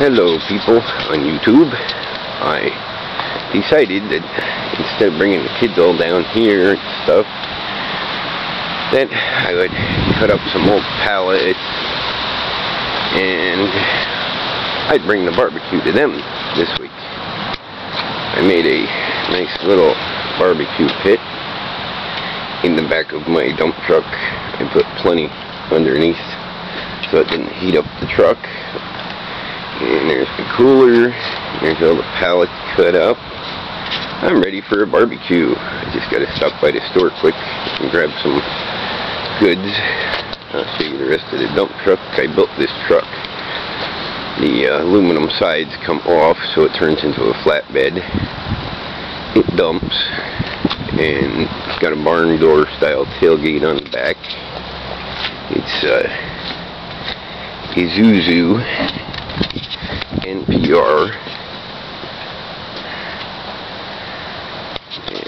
Hello people on YouTube. I decided that instead of bringing the kids all down here and stuff, that I would cut up some old pallets and I'd bring the barbecue to them this week. I made a nice little barbecue pit in the back of my dump truck. I put plenty underneath so it didn't heat up the truck and there's the cooler. There's all the pallets cut up. I'm ready for a barbecue. I just gotta stop by the store quick and grab some goods. I'll show you the rest of the dump truck. I built this truck. The uh, aluminum sides come off so it turns into a flatbed. It dumps and it's got a barn door style tailgate on the back. It's uh, Isuzu NPR.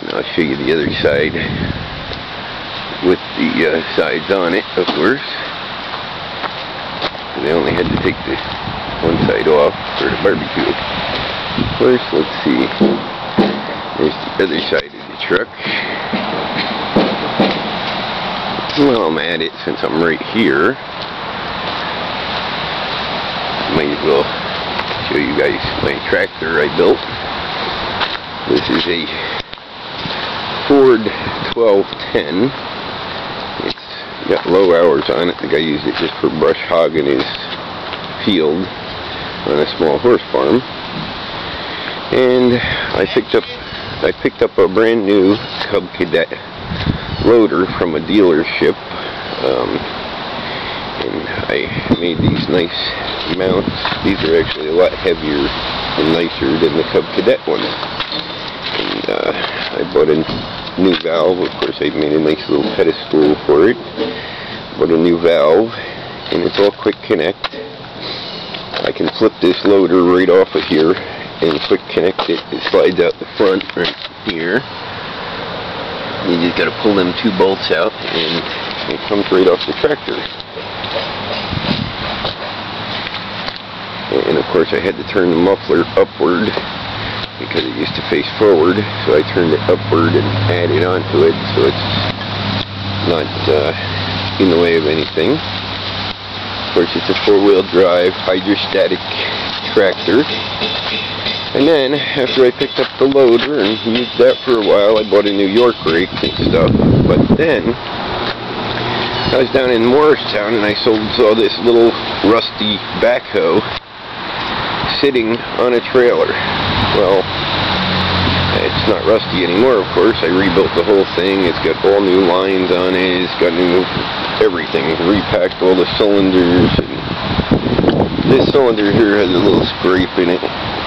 And I'll show you the other side with the uh, sides on it, of course. I only had to take the one side off for the barbecue. Course, let's see. There's the other side of the truck. Well, I'm at it since I'm right here. Might as well show you guys my tractor I built. This is a Ford 1210. It's got low hours on it. The guy used it just for brush hogging his field on a small horse farm. And I picked up I picked up a brand new Cub Cadet loader from a dealership. Um, I made these nice mounts. These are actually a lot heavier and nicer than the Cub Cadet one. And uh, I bought a new valve. Of course, I made a nice little pedestal for it. Bought a new valve, and it's all quick connect. I can flip this loader right off of here and quick connect it. It slides out the front right here. You just got to pull them two bolts out, and it comes right off the tractor. And of course I had to turn the muffler upward because it used to face forward. So I turned it upward and added onto it. So it's not uh, in the way of anything. Of course it's a four-wheel drive hydrostatic tractor. And then after I picked up the loader and used that for a while I bought a new York rake and stuff. But then I was down in Morristown and I sold saw this little rusty backhoe sitting on a trailer. Well, it's not rusty anymore, of course. I rebuilt the whole thing. It's got all new lines on it. It's got new everything. Repacked all the cylinders. this cylinder here has a little scrape in it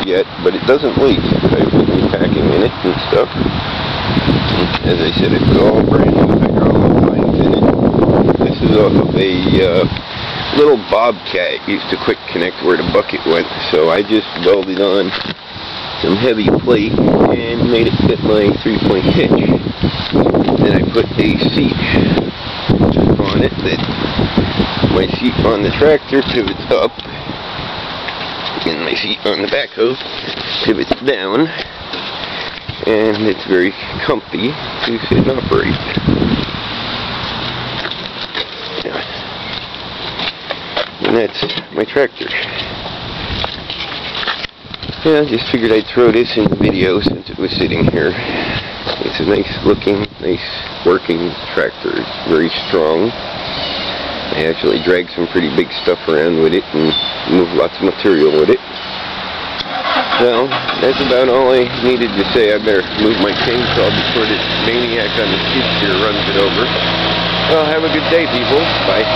yet, but it doesn't leak. I put new packing in it and stuff. As I said, it's all brand new hydraulic lines in it. This is off of a uh, little bobcat used to quick connect where the bucket went so I just welded on some heavy plate and made it fit my three-point hitch. Then I put a seat on it that my seat on the tractor pivots up and my seat on the backhoe pivots down and it's very comfy to sit and operate and that's my tractor. Yeah, I just figured I'd throw this in the video since it was sitting here. It's a nice looking, nice working tractor. It's very strong. I actually drag some pretty big stuff around with it and move lots of material with it. Well, that's about all I needed to say. I better move my chainsaw before this maniac on the skid steer runs it over. Well, have a good day, people. Bye.